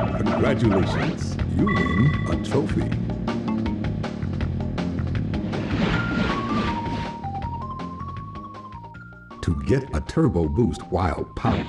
Congratulations, you win a trophy. To get a turbo boost while powered,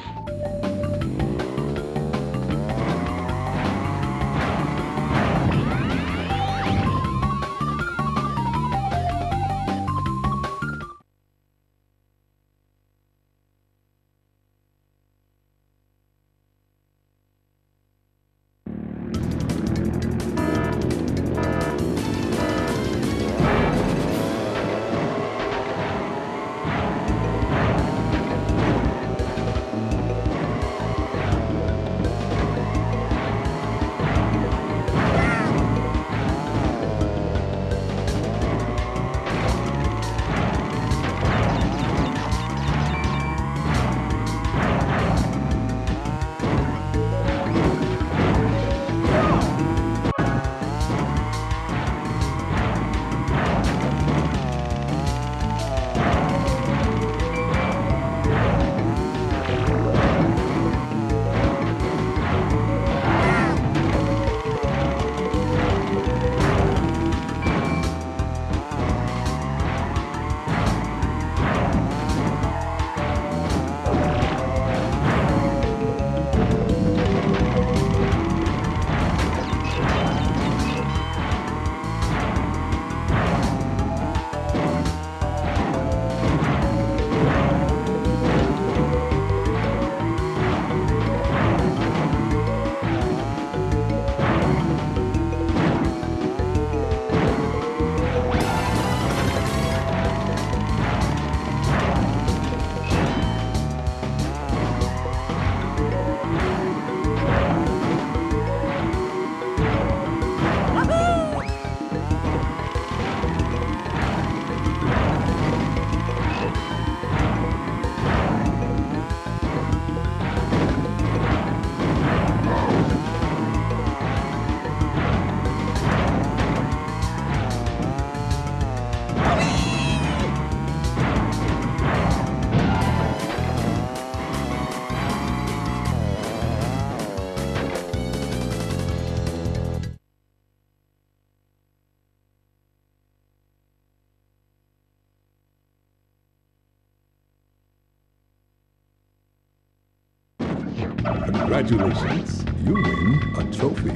Congratulations, you win a trophy.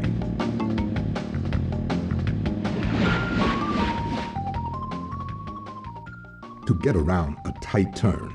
To get around a tight turn,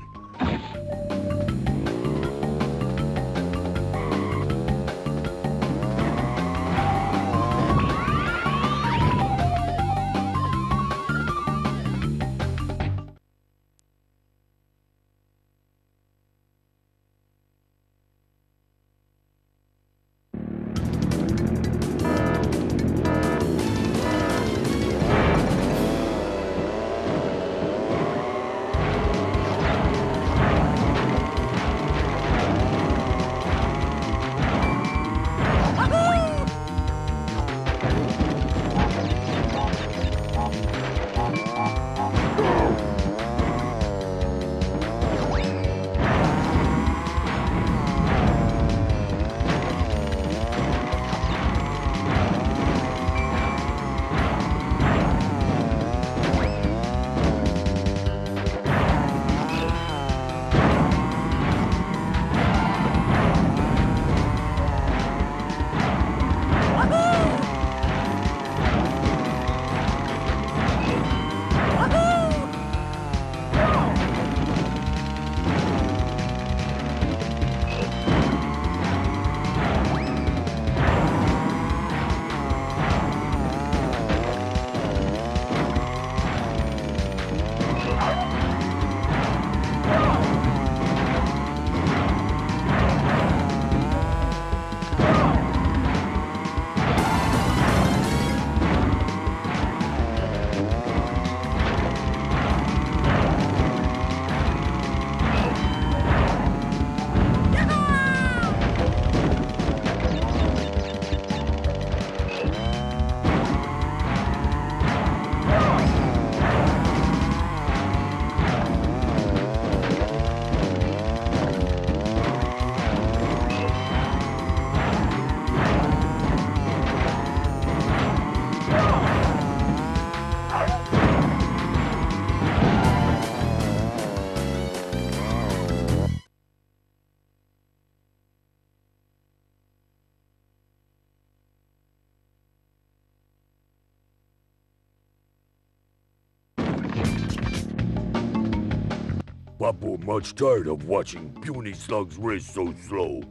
Papu much tired of watching puny slugs race so slow.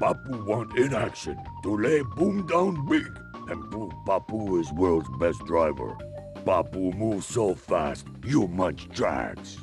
Papu want in action to lay boom down big and prove Papu is world's best driver. Papu moves so fast, you munch drags.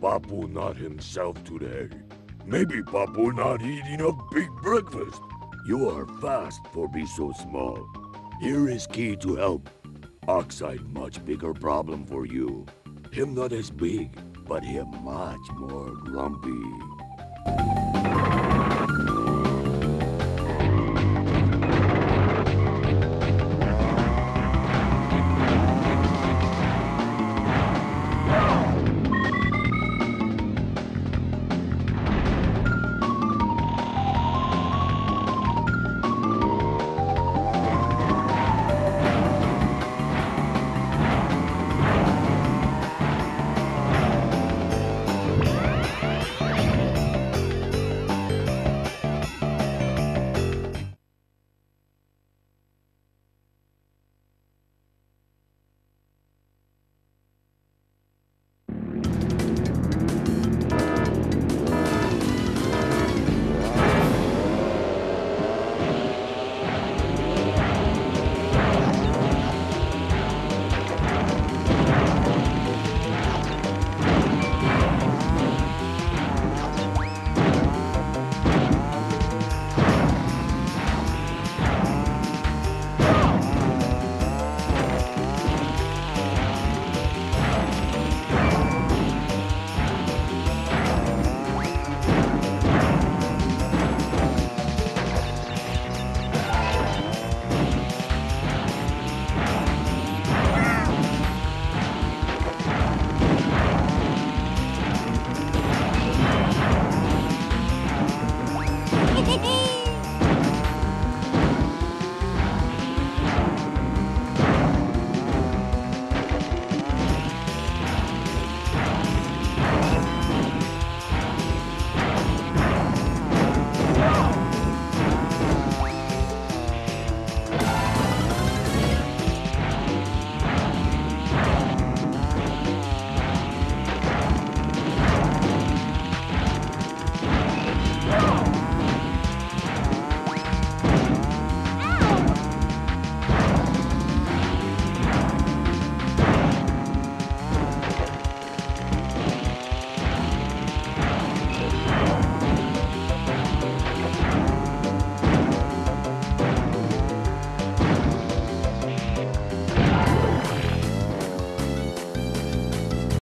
Papu not himself today. Maybe Papu not eating a big breakfast. You are fast for be so small. Here is key to help. Oxide much bigger problem for you. Him not as big, but him much more grumpy.